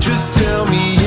Just tell me